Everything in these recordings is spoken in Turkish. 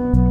Bye.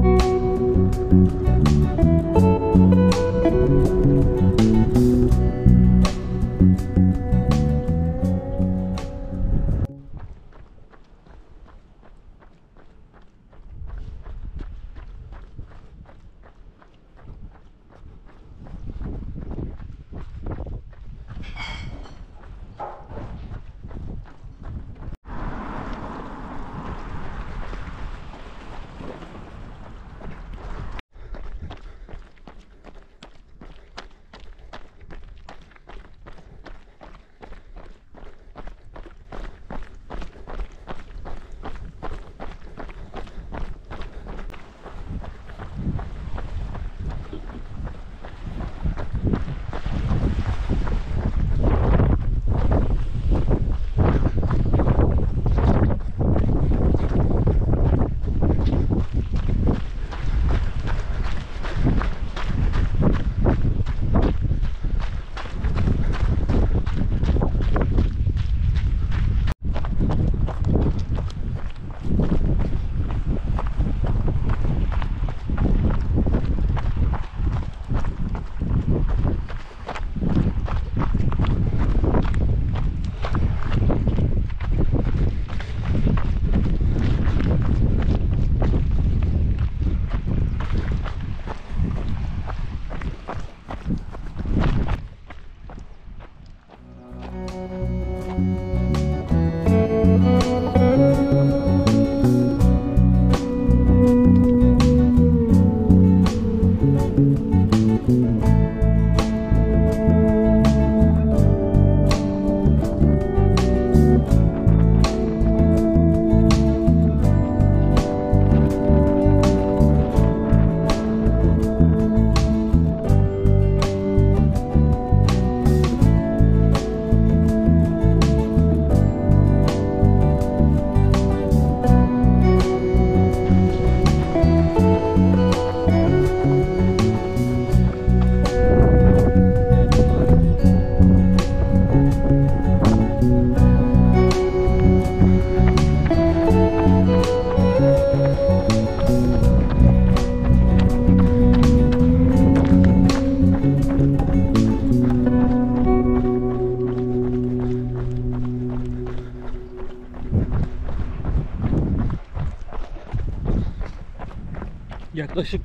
Yaklaşık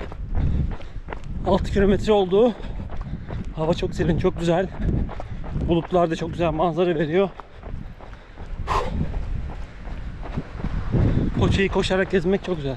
6 kilometre oldu. Hava çok serin, çok güzel. Bulutlar da çok güzel manzara veriyor. Koçayı koşarak gezmek çok güzel.